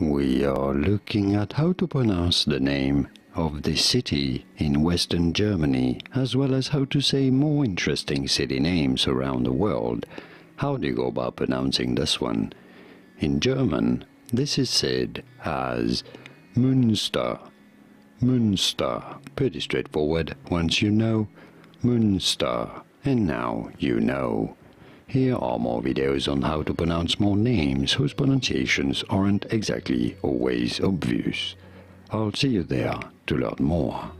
we are looking at how to pronounce the name of the city in Western Germany, as well as how to say more interesting city names around the world. How do you go about pronouncing this one? In German, this is said as Münster. Münster. Pretty straightforward once you know. Münster. And now you know. Here are more videos on how to pronounce more names whose pronunciations aren't exactly always obvious. I'll see you there to learn more.